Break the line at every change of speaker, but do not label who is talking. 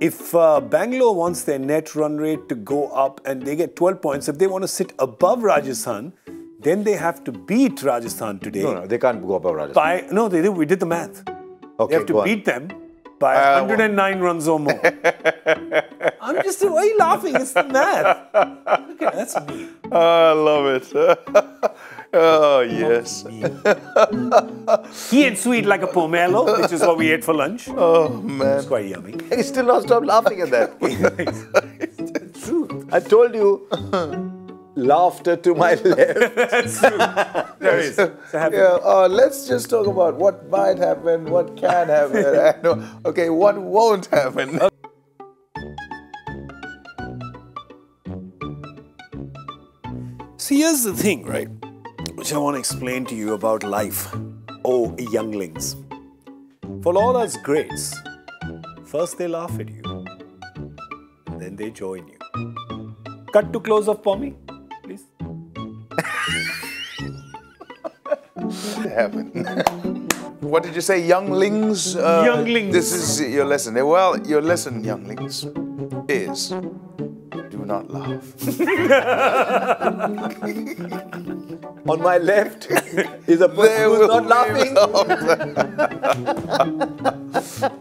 If uh, Bangalore wants their net run rate to go up and they get 12 points, if they want to sit above Rajasthan, then they have to beat Rajasthan today.
No, no, they can't go above Rajasthan.
By no, they did. We did the math.
okay,
They have to beat them by
Uh,
109 runs or more. I'm just. Why are you laughing? It's the math. Look at that's me.
I love it. oh, yes.
He ate sweet like a pomelo, which is what we ate for lunch.
Oh, man.
It's quite yummy.
I still not stop laughing at that.
It's true.
I told you, laughter to my left.
That's true. There is.
Yeah, uh, let's just talk about what might happen, what can happen. I know. Okay, what won't happen.
See, here's the thing, right? Which I want to explain to you about life. Oh, younglings. For all us greats, first they laugh at you, and then they join you. Cut to close up for me, please.
happen. what did you say, younglings? Uh,
Younglings.
This is your lesson. Eh, Well, your lesson, younglings, is do not laugh. On my left is a person who's not laughing.